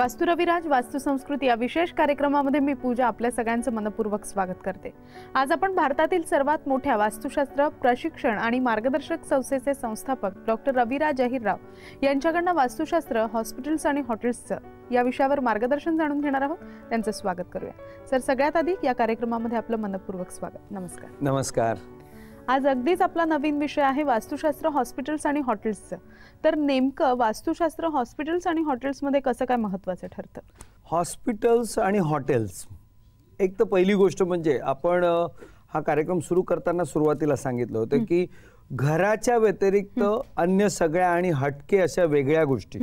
वास्तू रविराज वास्तू संस्कृती या विशेष कार्यक्रमामध्ये मी पूजा आपल्या सगळ्यांचं मनपूर्वक स्वागत करते. आज आपण भारतातील सर्वात मोठ्या वास्तुशास्त्र प्रशिक्षण आणि मार्गदर्शक संस्थेचे संस्थापक डॉक्टर रविराज अहिरराव यांच्याकडनं वास्तुशास्त्र हॉस्पिटल्स आणि हॉटेल्सचं या विषयावर मार्गदर्शन जाणून घेणार आहोत. त्यांचं स्वागत करूया. सर सगळ्यात आधी या कार्यक्रमामध्ये आपलं मनपूर्वक स्वागत. नमस्कार. नमस्कार. आज अगदीच आपला नवीन विषय आहे वास्तुशास्त्र हॉस्पिटल्स आणि हॉटेल्सचं तर नेमकं वास्तुशास्त्र हॉस्पिटल्स आणि हॉटेल्समध्ये कसं काय महत्वाचं ठरतं? हॉस्पिटल्स आणि हॉटेल्स. एक तर पहिली गोष्ट म्हणजे आपण हा कार्यक्रम सुरू करताना सुरुवातीला सांगितलं होतं की घराच्या व्यतिरिक्त अन्य सगळ्या आणि हटके अशा वेगळ्या गोष्टी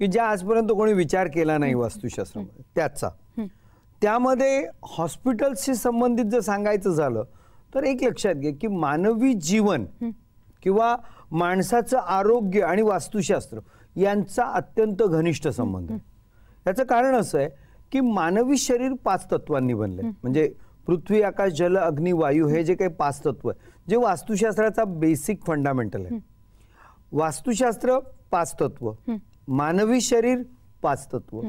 की ज्या आजपर्यंत कोणी विचार केला नाही वास्तुशास्त्रामध्ये त्याचा. त्यामध्ये हॉस्पिटल्सशी संबंधित जर सांगायचं झालं तर एक लक्षात घे की मानवी जीवन किंवा माणसाचं आरोग्य आणि वास्तुशास्त्र यांचा अत्यंत घनिष्ठ संबंध आहे. याचं कारण असं आहे की मानवी शरीर पाच तत्वांनी बनले म्हणजे पृथ्वी आकाश जल अग्नी वायू हे जे काही पाच तत्व आहे जे वास्तुशास्त्राचा बेसिक फंडामेंटल आहे. वास्तुशास्त्र पाच तत्व मानवी शरीर पाच तत्व.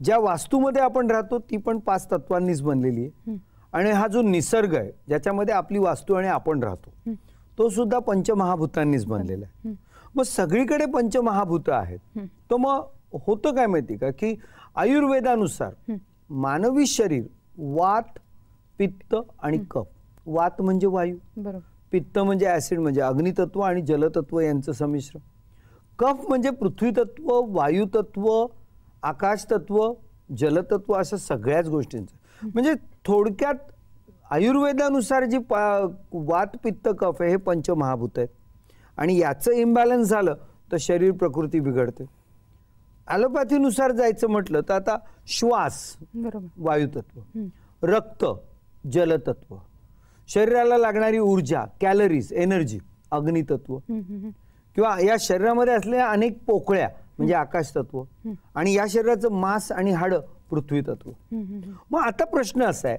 ज्या वास्तूमध्ये आपण राहतो ती पण पाच तत्वांनीच बनलेली आहे. आणि हा जो निसर्ग आहे ज्याच्यामध्ये आपली वास्तू आणि आपण राहतो तो सुद्धा पंचमहाभूतांनीच बनलेला आहे. मग सगळीकडे पंचमहाभूत आहेत. तर मग होतं काय माहिती का? की आयुर्वेदानुसार मानवी शरीर वात पित्त आणि कफ. वात म्हणजे वायू बरोबर. पित्त म्हणजे ऍसिड म्हणजे अग्नितत्व आणि जलतत्व यांचं संमिश्र कफ म्हणजे पृथ्वी तत्व वायू तत्व आकाश तत्व जलतत्व अशा सगळ्याच गोष्टींचं. म्हणजे थोडक्यात आयुर्वेदानुसार जी पा वात पित्त कफ आहे हे पंचमहाभूत आहेत. आणि याचं इम्बॅलन्स झालं तर शरीर प्रकृती बिघडते. ॲलोपॅथीनुसार जायचं म्हटलं तर आता श्वास बरोबर. वायुतत्व रक्त जलतत्व शरीराला लागणारी ऊर्जा कॅलरीज एनर्जी अग्नितत्व किंवा या शरीरामध्ये असलेल्या अनेक पोकळ्या म्हणजे आकाश तत्व आणि या शरीराचं मांस आणि हाडं पृथ्वी तत्व. मग आता प्रश्न असा आहे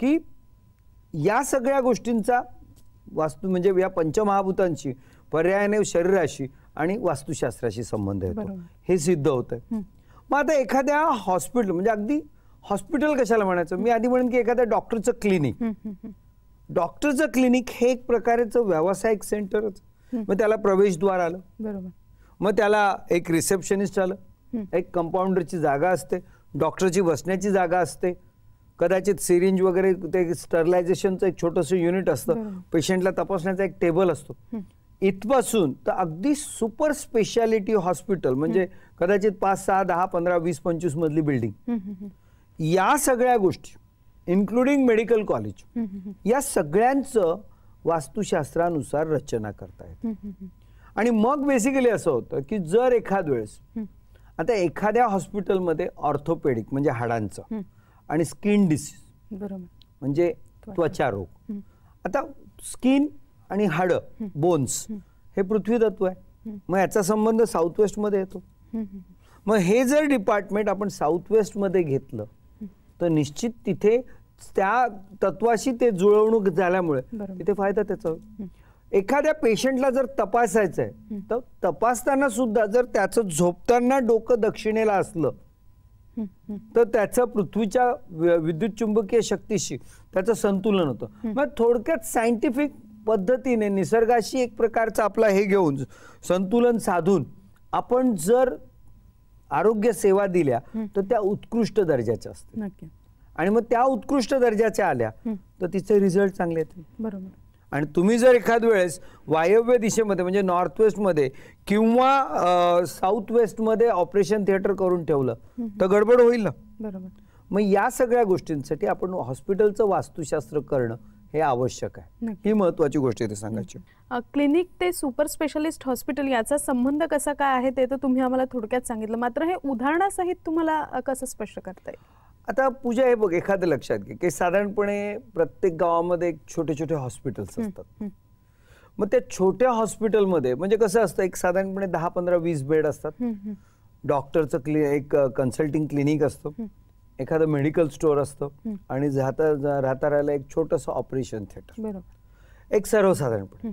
की या सगळ्या गोष्टींचा वास्तू म्हणजे या पंचमहाभूतांशी पर्यायाने शरीराशी आणि वास्तुशास्त्राशी संबंध येतो. हे सिद्ध होत आहे मग आता एखाद्या हॉस्पिटल म्हणजे अगदी हॉस्पिटल कशाला म्हणायचं? मी आधी म्हणेन की एखाद्या डॉक्टरचं क्लिनिक. डॉक्टरचं क्लिनिक हे एक प्रकारचं व्यावसायिक सेंटरच. मग त्याला प्रवेशद्वार आलं. बरोबर. मग त्याला एक रिसेप्शनिस्ट आलं. एक कंपाऊंडरची जागा असते. डॉक्टरची बसण्याची जागा असते. कदाचित सिरिंज वगैरे ते स्टरलायझेशनचं एक छोटंसं युनिट असतं. पेशंटला तपासण्याचा एक टेबल असतो. इथपासून तर अगदी सुपर स्पेशालिटी हॉस्पिटल म्हणजे कदाचित पाच सहा दहा पंधरा वीस पंचवीस मधली बिल्डिंग. या सगळ्या गोष्टी इन्क्लुडिंग मेडिकल कॉलेज या सगळ्यांचं वास्तुशास्त्रानुसार रचना करतायत आणि मग बेसिकली असं होतं की जर एखाद वेळेस आता एखाद्या हॉस्पिटलमध्ये ऑर्थोपेडिक म्हणजे हाडांचं आणि स्किन डिसीज. बरोबर. म्हणजे त्वचा. रोग. आता स्किन आणि हाडं बोन्स हे. पृथ्वी तत्व आहे. मग याचा संबंध साऊथ वेस्टमध्ये येतो मग हे जर डिपार्टमेंट आपण साऊथ वेस्टमध्ये घेतलं तर निश्चित तिथे त्या तत्वाशी ते जुळवणूक झाल्यामुळे. तिथे फायदा त्याचा. एखाद्या पेशंटला जर तपासायचं आहे तर तपासताना सुद्धा जर त्याचं झोपताना डोकं दक्षिणेला असलं तर त्याचं पृथ्वीच्या विद्युत चुंबकीय शक्तीशी त्याचं संतुलन होतं. मग थोडक्यात सायंटिफिक पद्धतीने निसर्गाशी एक प्रकारचा आपला हे घेऊन संतुलन साधून आपण जर आरोग्य सेवा दिल्या तर त्या उत्कृष्ट दर्जाच्या नक्की. आणि मग त्या उत्कृष्ट दर्जाच्या आल्या तर तिचे रिझल्ट चांगले येतील. बरोबर. आणि तुम्ही जर एखाद वेळेस वायव्य दिशेमध्ये म्हणजे नॉर्थ वेस्टमध्ये किंवा साऊथ वेस्टमध्ये ऑपरेशन थिएटर करून ठेवलं तर गडबड होईल ना? बरोबर. मग या सगळ्या गोष्टींसाठी आपण हॉस्पिटलचं वास्तुशास्त्र करणं हे आवश्यक आहे. ही महत्वाची गोष्ट इथे सांगायची. क्लिनिक ते सुपर स्पेशालिस्ट हॉस्पिटल याचा संबंध कसा काय आहे ते तर तुम्ही आम्हाला थोडक्यात सांगितलं. मात्र हे उदाहरणासहित तुम्हाला कसं स्पष्ट करता येईल? आता पूजा हे बघ एखादं लक्षात घे की साधारणपणे प्रत्येक गावामध्ये एक छोटे छोटे हॉस्पिटल्स असतात. मग त्या छोट्या हॉस्पिटलमध्ये म्हणजे कसं असतं एक साधारणपणे दहा पंधरा वीस बेड असतात. डॉक्टरचं क्लि एक कन्सल्टिंग क्लिनिक असतं. एखादं मेडिकल स्टोअर असतं. आणि राहता राहता राहायला एक छोटंसं ऑपरेशन थिएटर. एक सर्वसाधारणपणे.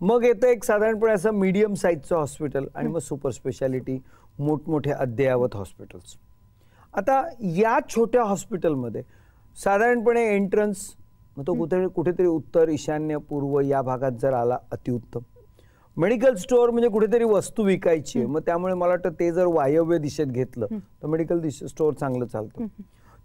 मग येतं एक साधारणपणे असं मीडियम साईजचं हॉस्पिटल आणि मग सुपर स्पेशालिटी मोठमोठे अद्ययावत हॉस्पिटल्स आता या छोट्या हॉस्पिटलमध्ये साधारणपणे एंट्रन्स मग तो कुठे कुठेतरी उत्तर ईशान्य पूर्व या भागात जर आला अतिउत्तम. मेडिकल स्टोअर म्हणजे कुठेतरी वस्तू विकायची आहे. मग त्यामुळे मला वाटतं ते जर वायव्य दिशेत घेतलं तर मेडिकल स्टोअर चांगलं चालतं.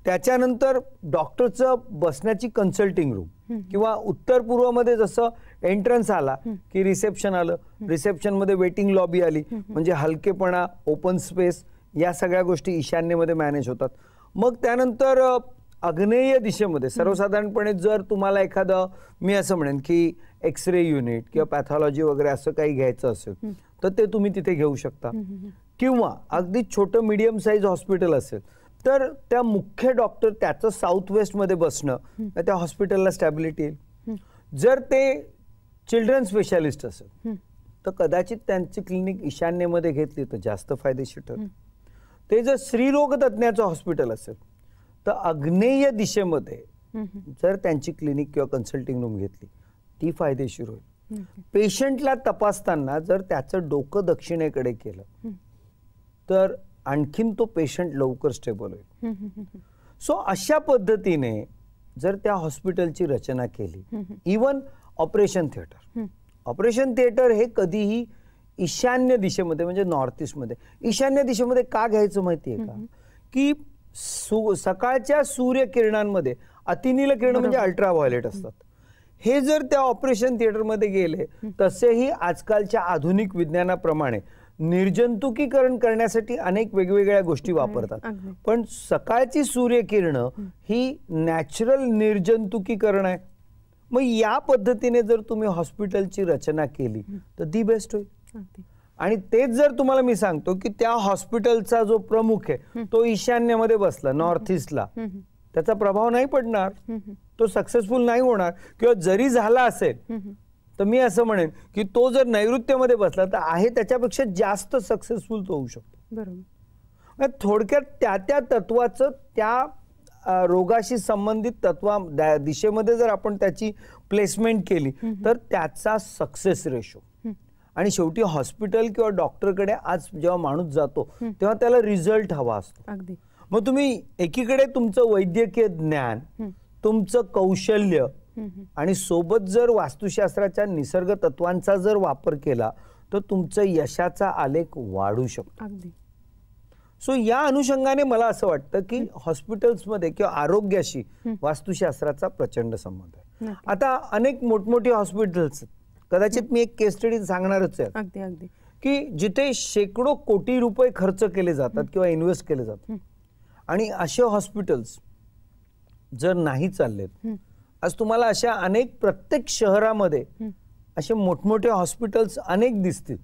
त्याच्यानंतर डॉक्टरचं बसण्याची कन्सल्टिंग रूम किंवा उत्तर पूर्वमध्ये जसं एंट्रन्स आला की रिसेप्शन आलं रिसेप्शनमध्ये वेटिंग लॉबी आली म्हणजे हलकेपणा ओपन स्पेस या सगळ्या गोष्टी ईशान्येमध्ये मॅनेज होतात. मग त्यानंतर आग्नेय दिशेमध्ये सर्वसाधारणपणे जर तुम्हाला एखादं मी असं म्हणेन की एक्स रे युनिट किंवा पॅथॉलॉजी वगैरे असं काही घ्यायचं असेल तर ते तुम्ही तिथे घेऊ शकता. किंवा अगदी छोटं मीडियम साईज हॉस्पिटल असेल तर त्या मुख्य डॉक्टर त्याचं साऊथ वेस्टमध्ये बसणं त्या हॉस्पिटलला स्टॅबिलिटी येईल. जर ते चिल्ड्रन स्पेशालिस्ट असेल तर कदाचित त्यांची क्लिनिक ईशान्येमध्ये घेतली तर जास्त फायदेशीर ठरेल ते जर स्त्रीरोग तज्ज्ञाचं हॉस्पिटल असेल तर आग्नेय दिशेमध्ये जर त्यांची क्लिनिक किंवा कन्सल्टिंग रूम घेतली ती फायदेशीर होईल. पेशंटला तपासताना जर त्याचं डोकं दक्षिणेकडे केलं तर आणखीन तो पेशंट लवकर स्टेबल होईल. सो अशा पद्धतीने जर त्या हॉस्पिटलची रचना केली even operation theatre. Operation theatre हे कधीही ईशान्य दिशेमध्ये म्हणजे नॉर्थ ईस्टमध्ये ईशान्य दिशेमध्ये का घ्यायचं माहितीये का? की सु सकाळच्या सूर्यकिरणांमध्ये अतिनील किरण म्हणजे अल्ट्राव्हायोलेट असतात. हे जर त्या ऑपरेशन थिएटरमध्ये गेले तसेही आजकालच्या आधुनिक विज्ञानाप्रमाणे निर्जंतुकीकरण करण्यासाठी अनेक वेगवेगळ्या गोष्टी वापरतात. पण सकाळची सूर्यकिरणं ही नॅचरल निर्जंतुकीकरण आहे. मग या पद्धतीने जर तुम्ही हॉस्पिटलची रचना केली तर दी बेस्ट होईल. आणि तेच जर तुम्हाला मी सांगतो की त्या हॉस्पिटलचा जो प्रमुख आहे तो ईशान्येमध्ये बसला नॉर्थ ईस्टला त्याचा प्रभाव नाही पडणार. तो सक्सेसफुल नाही होणार. किंवा जरी झाला असेल तर मी असं म्हणेन की तो जर नैऋत्यमध्ये बसला तर आहे त्याच्यापेक्षा जास्त सक्सेसफुल तो होऊ शकतो. बरोबर. थोडक्यात त्या त्या तत्वाचं त्या रोगाशी संबंधित तत्वा दिशेमध्ये जर आपण त्याची प्लेसमेंट केली तर त्याचा सक्सेस रेशो आणि शेवटी हॉस्पिटल किंवा डॉक्टरकडे आज जेव्हा माणूस जातो तेव्हा त्याला रिझल्ट हवा असतो. अगदी. मग तुम्ही एकीकडे तुमचं वैद्यकीय ज्ञान तुमचं कौशल्य आणि सोबत जर वास्तुशास्त्राच्या निसर्ग तत्वांचा जर वापर केला तर तुमचं यशाचा आलेख वाढू शकतो. अगदी. सो या अनुषंगाने मला असं वाटतं की हॉस्पिटल्समध्ये किंवा आरोग्याशी वास्तुशास्त्राचा प्रचंड संबंध आहे. आता अनेक मोठमोठी हॉस्पिटल्स कदाचित मी एक केस स्टडी सांगणारच आहे. अगदी अगदी. की जिथे शेकडो कोटी रुपये खर्च केले जातात किंवा इन्व्हेस्ट केले जातात. आणि असे हॉस्पिटल्स जर नाही चाललेत आज तुम्हाला अशा अनेक प्रत्येक शहरामध्ये असे मोठमोठे हॉस्पिटल्स अनेक दिसतील.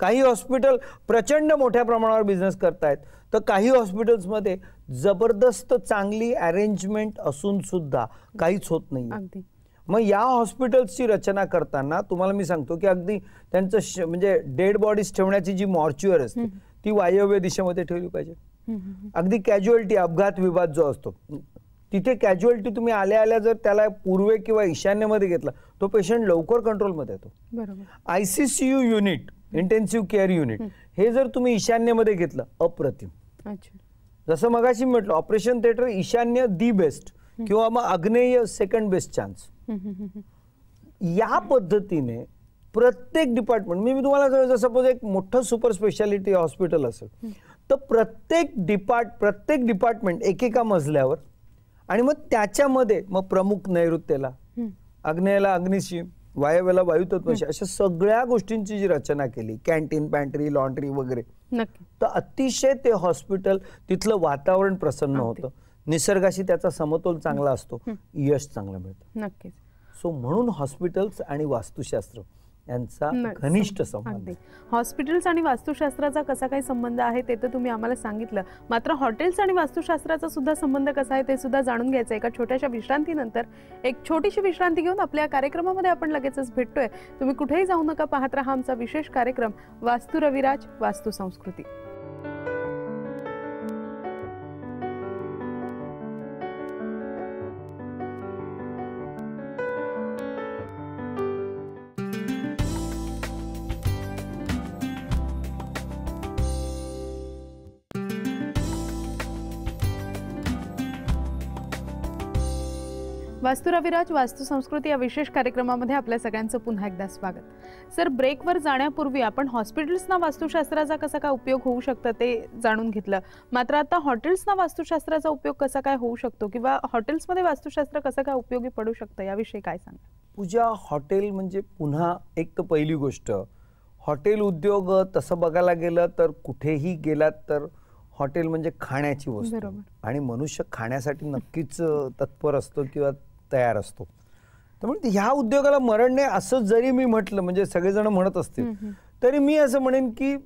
काही हॉस्पिटल प्रचंड मोठ्या प्रमाणावर बिझनेस करतायत तर काही हॉस्पिटल्समध्ये जबरदस्त चांगली अरेंजमेंट असून सुद्धा काहीच होत नाही मग या हॉस्पिटल्सची रचना करताना तुम्हाला मी सांगतो की अगदी त्यांचं म्हणजे डेड बॉडीज ठेवण्याची जी मॉर्च्युअर असते ती वायव्य दिशेमध्ये ठेवली पाहिजे. अगदी कॅज्युअलिटी अपघात विवाद जो असतो तिथे कॅज्युअलिटी तुम्ही आल्या आल्या जर त्याला पूर्वे किंवा ईशान्येमध्ये घेतला तो पेशंट लवकर कंट्रोलमध्ये येतो. ICCU unit intensive care unit हे जर तुम्ही ईशान्येमध्ये घेतलं अप्रतिम. जसं मगाशी म्हटलं ऑपरेशन थिएटर ईशान्य दी बेस्ट किंवा मग आग्नेय सेकंड बेस्ट चान्स या पद्धतीने प्रत्येक डिपार्टमेंट मी तुम्हाला सपोज एक मोठं सुपर स्पेशालिटी हॉस्पिटल असेल तर प्रत्येक डिपार्ट प्रत्येक डिपार्टमेंट एकेका मजल्यावर आणि मग त्याच्यामध्ये मग प्रमुख नैऋत्येला आग्नेयाला अग्निशी वायव्याला वायुतत्वशी अशा सगळ्या गोष्टींची जी रचना केली कॅन्टीन पॅन्ट्री लॉन्ड्री वगैरे. तर अतिशय ते हॉस्पिटल तिथलं वातावरण प्रसन्न. होतं. निसर्गाशी त्याचा समतोल चांगला असतो. यश चांगलं मिळतं. नक्कीच. सो म्हणून हॉस्पिटल्स आणि वास्तुशास्त्र यांचा घनिष्ठ संबंध. हॉस्पिटल्स आणि वास्तुशास्त्राचा कसा काही संबंध आहे ते तर तुम्ही आम्हाला सांगितलं. मात्र हॉटेल्स आणि वास्तुशास्त्राचा सुद्धा संबंध कसा आहे ते सुद्धा जाणून घ्यायचं एका छोट्याशा विश्रांतीनंतर एक छोटीशी विश्रांती घेऊन आपल्या कार्यक्रमामध्ये आपण लगेचच भेटतोय. तुम्ही कुठेही जाऊ नका पाहत राहा आमचा विशेष कार्यक्रम वास्तू रविराज वास्तू संस्कृती वास्तू रविराज वास्तू संस्कृती या विशेष कार्यक्रमामध्ये आपल्या सगळ्यांचं पुन्हा एकदा स्वागत. सर ब्रेकवर जाण्यापूर्वी आपण हॉस्पिटल्सना वास्तुशास्त्राचा कसा काय उपयोग होऊ शकतं ते जाणून घेतलं. मात्र आता हॉटेल्सना वास्तुशास्त्राचा उपयोग कसा काय होऊ शकतो किंवा हॉटेल्समध्ये वास्तुशास्त्र कसं काय उपयोगी पडू शकतं याविषयी काय सांगा पूजा हॉटेल म्हणजे पुन्हा एक तर पहिली गोष्ट. हॉटेल उद्योग तसं बघायला गेलं तर कुठेही गेलात तर हॉटेल म्हणजे खाण्याची वस्तू. आणि मनुष्य खाण्यासाठी नक्कीच तत्पर असतो किंवा तयार असतो त्यामुळे ह्या उद्योगाला मरण नाही असं जरी मी म्हटलं म्हणजे सगळेजण म्हणत असतील. तरी मी असं म्हणेन की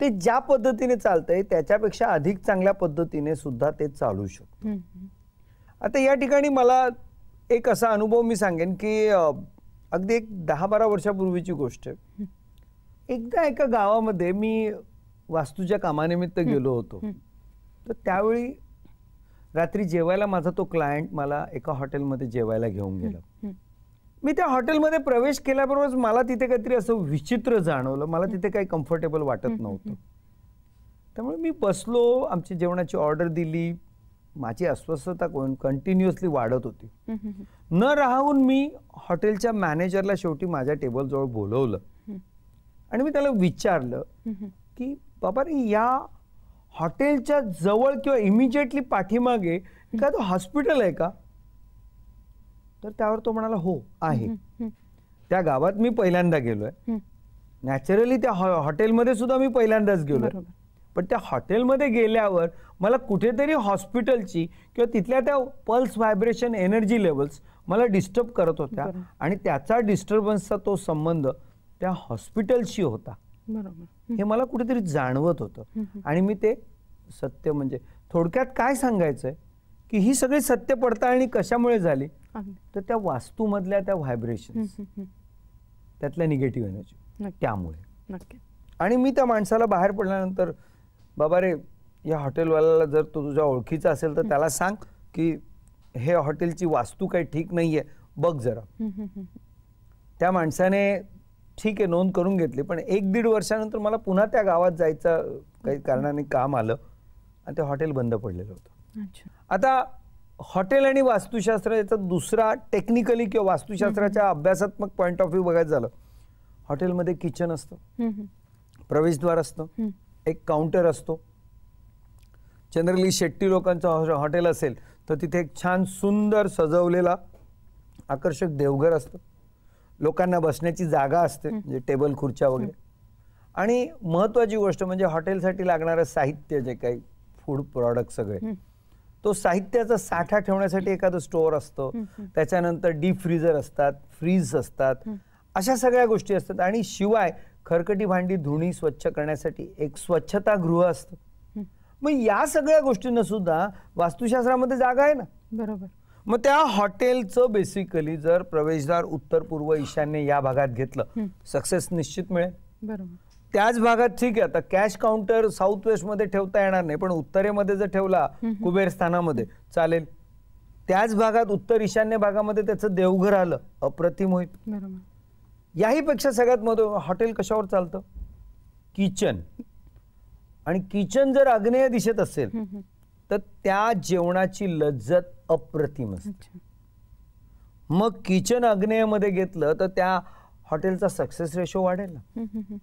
ते ज्या पद्धतीने चालतंय त्याच्यापेक्षा अधिक चांगल्या पद्धतीने सुद्धा ते चालू शकतं. आता या ठिकाणी मला एक असा अनुभव मी सांगेन की अगदी एक दहा बारा वर्षापूर्वीची गोष्ट आहे एकदा एका गावामध्ये मी वास्तूच्या कामानिमित्त गेलो होतो. तर त्यावेळी रात्री जेवायला माझा तो क्लायंट मला एका हॉटेलमध्ये जेवायला घेऊन गेला. मी त्या हॉटेलमध्ये प्रवेश केल्याबरोबर मला तिथे काहीतरी असं विचित्र जाणवलं. मला तिथे काही कम्फर्टेबल वाटत नव्हतं. त्यामुळे मी बसलो आमची जेवणाची ऑर्डर दिली. माझी अस्वस्थता कंटिन्युअसली वाढत होती. न राहून मी हॉटेलच्या मॅनेजरला शेवटी माझ्या टेबलजवळ बोलवलं. आणि मी त्याला विचारलं की बाबा रे या हॉटेलच्या जवळ किंवा इमिजिएटली पाठीमागे एखादं हॉस्पिटल आहे का? तर त्यावर तो म्हणाला हो आहे. त्या गावात मी पहिल्यांदा गेलोय. नॅचरली त्या हॉटेलमध्ये सुद्धा मी पहिल्यांदाच गेलोय. बरोबर. पण त्या हॉटेलमध्ये गेल्यावर मला कुठेतरी हॉस्पिटलची किंवा तिथल्या त्या पल्स व्हायब्रेशन एनर्जी लेवल्स मला डिस्टर्ब करत होत्या. आणि त्याचा डिस्टर्बन्सचा तो संबंध त्या हॉस्पिटलशी होता. बरोबर. हे. मला कुठेतरी जाणवत होतं. आणि मी ते सत्य म्हणजे थोडक्यात काय सांगायचंय की ही सगळी सत्य पडताळणी कशामुळे झाली? तर त्या वास्तूमधल्या त्या व्हायब्रेशन. त्यातल्या निगेटिव्ह एनर्जी त्यामुळे. आणि मी त्या माणसाला बाहेर पडल्यानंतर बाबा रे या हॉटेलवाल्याला जर तो तुझ्या ओळखीचा असेल तर त्याला सांग की हे हॉटेलची वास्तू काही ठीक नाहीये. बघ जरा. त्या माणसाने ठीक आहे नोंद करून घेतली. पण एक दीड वर्षानंतर मला पुन्हा त्या गावात जायचं काही कारणाने काम आलं आणि ते हॉटेल बंद पडलेलं होतं. आता हॉटेल आणि वास्तुशास्त्र याचा दुसरा टेक्निकली किंवा वास्तुशास्त्राच्या अभ्यासात्मक पॉईंट ऑफ व्ह्यू बघायचं झालं हॉटेलमध्ये किचन असतं. प्रवेशद्वार असतं. एक काउंटर असतो. जनरली शेट्टी लोकांचं हॉटेल असेल तर तिथे एक छान सुंदर सजवलेला आकर्षक देवघर असतं. लोकांना बसण्याची जागा असते म्हणजे टेबल खुर्च्या वगैरे. आणि महत्वाची गोष्ट म्हणजे हॉटेलसाठी लागणारं साहित्य जे काही फूड प्रॉडक्ट सगळे. तो साहित्याचा साठा ठेवण्यासाठी एखादं स्टोअर असतं. त्याच्यानंतर डीप फ्रीजर असतात फ्रीज असतात अशा सगळ्या गोष्टी असतात. आणि शिवाय खरकटी भांडी धुणी स्वच्छ करण्यासाठी एक स्वच्छतागृह असतं. हम्म. मग या सगळ्या गोष्टींना सुद्धा वास्तुशास्त्रामध्ये जागा आहे ना? बरोबर. मग त्या हॉटेलचं बेसिकली जर प्रवेशद्वार उत्तर पूर्व ईशान्य या भागात घेतलं. सक्सेस निश्चित मिळेल. बरोबर. त्याच भागात ठीक आहे आता कॅश काउंटर साऊथ वेस्टमध्ये ठेवता येणार नाही पण उत्तरेमध्ये जर ठेवला कुबेर स्थानामध्ये चालेल. त्याच भागात उत्तर ईशान्य भागामध्ये त्याचं देवघर आलं अप्रतिम होईल. याही पेक्षा सगळ्यात महत्त्व हॉटेल कशावर चालतं? किचन. आणि किचन जर आग्नेय दिशेत असेल. तर त्या जेवणाची लज्जत अप्रतिम असते. मग किचन आग्नेयमध्ये घेतलं तर त्या हॉटेलचा सक्सेस रेशो वाढेल ना.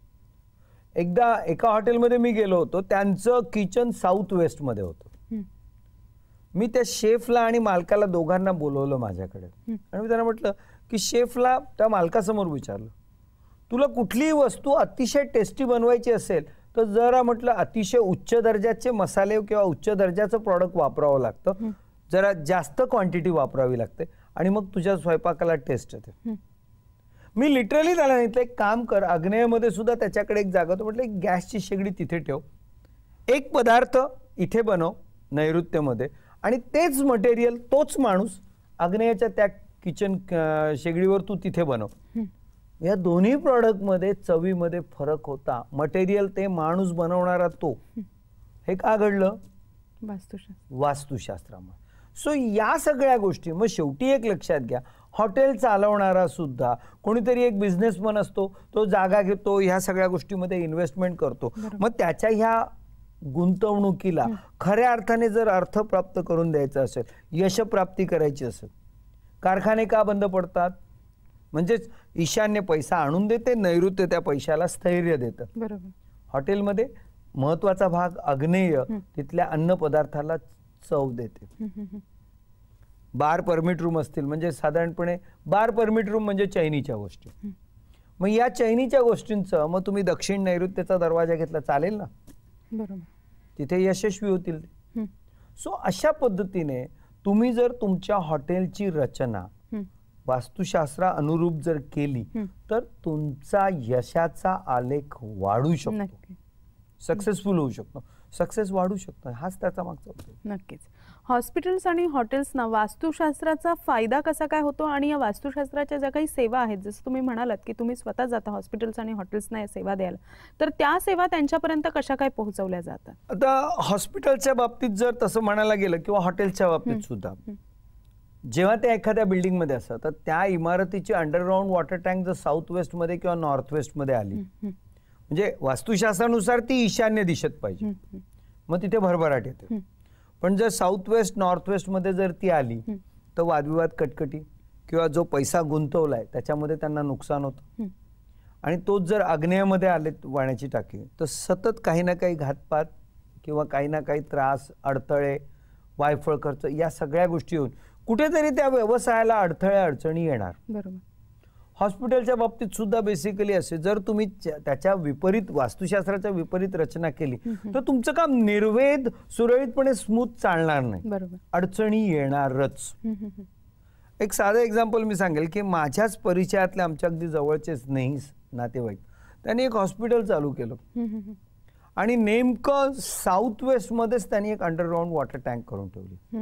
एकदा एका हॉटेलमध्ये मी गेलो होतो त्यांचं किचन साऊथ वेस्टमध्ये होतं. मी त्या शेफला आणि मालकाला दोघांना बोलवलं माझ्याकडे. आणि मी त्यांना म्हटलं की शेफला त्या मालकासमोर विचारलं तुला कुठलीही वस्तू अतिशय टेस्टी बनवायची असेल तर जरा म्हटलं अतिशय उच्च दर्जाचे मसाले किंवा उच्च दर्जाचं प्रॉडक्ट वापरावं लागतं. जरा जास्त क्वांटिटी वापरावी लागते. आणि मग तुझ्या स्वयंपाकाला टेस्ट येते. मी लिटरली त्याला सांगितलं एक काम कर आग्नेयमध्ये सुद्धा त्याच्याकडे एक जागा. होतं म्हटलं एक गॅसची शेगडी तिथे ठेव. एक पदार्थ इथे बनव नैऋत्यमध्ये. आणि तेच मटेरियल तोच माणूस आग्नेयाच्या त्या किचन शेगडीवर तू तिथे बनव. या दोन्ही प्रॉडक्टमध्ये चवीमध्ये फरक होता. मटेरियल ते माणूस बनवणारा तो. हे का घडलं? वास्तुशास्त्र. वास्तुशास्त्रामुळे. सो या सगळ्या गोष्टी मग शेवटी एक लक्षात घ्या. हॉटेल चालवणारा सुद्धा कोणीतरी एक बिझनेसमन असतो तो जागा घेतो ह्या सगळ्या गोष्टीमध्ये इन्व्हेस्टमेंट करतो. मग त्याच्या ह्या गुंतवणुकीला खऱ्या अर्थाने जर अर्थ प्राप्त करून द्यायचा असेल यशप्राप्ती करायची असेल कारखाने का बंद पडतात? म्हणजेच ईशान्य पैसा आणून देते नैऋत्य त्या पैशाला स्थैर्य देतं. बरोबर. हॉटेलमध्ये महत्त्वाचा भाग अग्नेय तिथल्या अन्न पदार्थाला चव देते. बार परमिट रूम असतील म्हणजे साधारणपणे बार परमिट रूम म्हणजे चैनीच्या गोष्टी. मग या चैनीच्या गोष्टींचं मग तुम्ही दक्षिण नैऋत्यचा दरवाजा घेतला चालेल ना? बरोबर. तिथे यशस्वी होतील सो अशा पद्धतीने तुम्ही जर तुमच्या हॉटेलची रचना. वास्तुशास्त्रा अनुरूप जर केली. तर तुमचा यशाचा आलेख वाढू शकतो. सक्सेसफुल होऊ शकतो. सक्सेस वाढू शकतो. हाच त्याचा मागचा उद्देश. नक्कीच. हॉस्पिटल्स आणि हॉटेल्सना वास्तुशास्त्राचा फायदा कसा काय होतो? आणि या वास्तुशास्त्राच्या ज्या काही सेवा आहेत जसं तुम्ही म्हणालात की तुम्ही स्वतः जाता हॉस्पिटल्स आणि हॉटेल्सना या सेवा द्यायला तर त्या सेवा त्यांच्यापर्यंत कशा काय पोहोचवल्या जातात? आता हॉस्पिटलच्या बाबतीत जर तसं म्हणायला गेलं किंवा हॉटेलच्या बाबतीत सुद्धा जेव्हा ते एखाद्या बिल्डिंगमध्ये असतात तर त्या इमारतीची अंडरग्राऊंड वॉटर टँक जर साऊथ वेस्टमध्ये किंवा नॉर्थ वेस्टमध्ये आली म्हणजे वास्तुशास्त्रानुसार ती ईशान्य दिशेत पाहिजे मग तिथे भरभराट येते. पण जर साऊथ वेस्ट नॉर्थ वेस्टमध्ये जर ती आली. तर वादविवाद कटकटी किंवा जो पैसा गुंतवलाय त्याच्यामध्ये त्यांना नुकसान होतं. आणि तोच जर आग्नेयामध्ये आले वाण्याची टाकी तर सतत काही ना काही घातपात किंवा काही ना काही त्रास अडथळे वायफळ खर्च या सगळ्या गोष्टी येऊन कुठेतरी त्या व्यवसायाला अडथळे अडचणी येणार. बरोबर. हॉस्पिटलच्या बाबतीत सुद्धा बेसिकली असे जर तुम्ही त्या- त्याच्या विपरीत वास्तुशास्त्राच्या विपरीत रचना केली तर तुमचं काम निर्वेद सुरळीतपणे स्मूथ चालणार नाही. बरोबर. अडचणी येणारच. एक साधं एक्झाम्पल मी सांगेल की माझ्याच परिचयातले आमच्या अगदी जवळचेच नाही नातेवाईक त्यांनी एक हॉस्पिटल चालू केलं. आणि नेमकं साऊथ वेस्टमध्येच त्यांनी एक अंडरग्राऊंड वॉटर टँक करून ठेवली.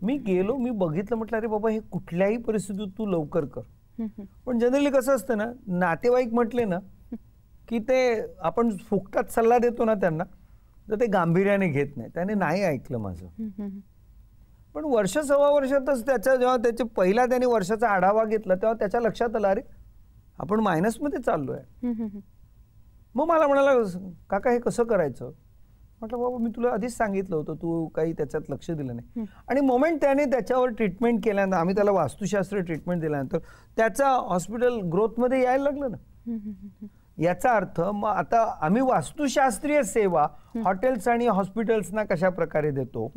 मी गेलो मी बघितलं म्हटलं अरे बाबा हे कुठल्याही परिस्थितीत तू लवकर कर. पण जनरली कसं असतं ना नातेवाईक म्हटले ना की ते आपण फुकटात सल्ला देतो ना त्यांना तर ते गांभीर्याने घेत नाही त्याने नाही ऐकलं माझं. पण वर्ष सव्वा वर्षातच त्याच्या जेव्हा त्याचे पहिला त्याने वर्षाचा आढावा घेतला तेव्हा त्याच्या लक्षात आलं अरे आपण मायनसमध्ये हम्म, हम्म. मग मला म्हणाला काका हे कसं करायचं म्हटलं बाबा मी तुला आधीच सांगितलं होतं तू काही त्याच्यात लक्ष दिलं नाही. आणि मोमेंट त्याने त्याच्यावर ट्रीटमेंट केल्यानंतर आम्ही त्याला वास्तुशास्त्र ट्रीटमेंट दिल्यानंतर त्याचा हॉस्पिटल ग्रोथमध्ये यायला लागलं ना. याचा अर्थ मग आता आम्ही वास्तुशास्त्रीय सेवा हॉटेल्स आणि हॉस्पिटल्सना कशा प्रकारे देतो?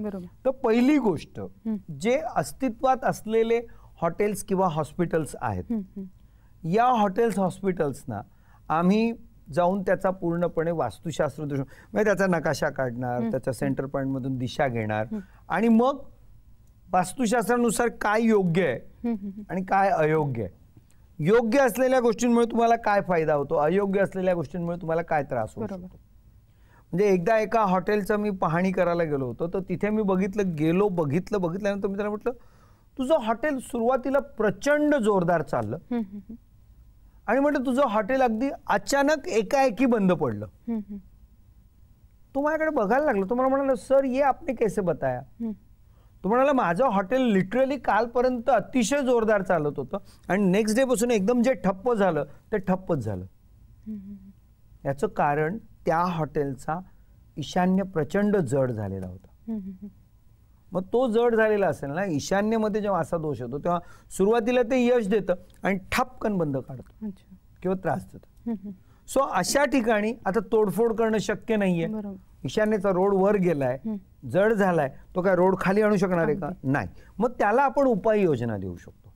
तर पहिली गोष्ट जे अस्तित्वात असलेले हॉटेल्स किंवा हॉस्पिटल्स आहेत. या हॉटेल्स हॉस्पिटल्सना आम्ही जाऊन त्याचा पूर्णपणे वास्तुशास्त्र दृष्टी म्हणजे त्याचा नकाशा काढणार त्याच्या सेंटर पॉईंटमधून दिशा घेणार. आणि मग वास्तुशास्त्रानुसार काय योग्य आहे. आणि काय अयोग्य आहे? योग्य असलेल्या गोष्टींमुळे तुम्हाला काय फायदा होतो? अयोग्य असलेल्या गोष्टींमुळे तुम्हाला काय त्रास होतो. म्हणजे एकदा एका हॉटेलचं मी पाहणी करायला गेलो होतो तर तिथे मी बघितलं गेलो बघितलं बघितल्यानंतर मी त्याला म्हटलं तुझं हॉटेल सुरुवातीला प्रचंड जोरदार चाललं. आणि म्हटलं तुझं हॉटेल अगदी अचानक एकाएकी बंद पडलं. तो माझ्याकडे बघायला लागला तो मला म्हणाला सर ये आपने कैसे बताया. तो म्हणाला माझं हॉटेल लिटरली कालपर्यंत अतिशय जोरदार चालत होतं आणि नेक्स्ट डे पासून एकदम जे ठप्प झालं ते ठप्पच झालं याचं कारण त्या हॉटेलचा ईशान्य प्रचंड जड झालेला होता. मग तो जड झालेला असेल ना ईशान्यमध्ये जेव्हा असा दोष येतो तेव्हा सुरुवातीला ते यश देतं आणि ठपकन बंद काढतं किंवा त्रास देतं. सो अशा ठिकाणी आता तोडफोड करणं शक्य नाहीये. ईशान्येचा रोड वर गेलाय जड झालाय तो काय रोड खाली आणू शकणार आहे का? नाही. मग त्याला आपण उपाययोजना देऊ शकतो.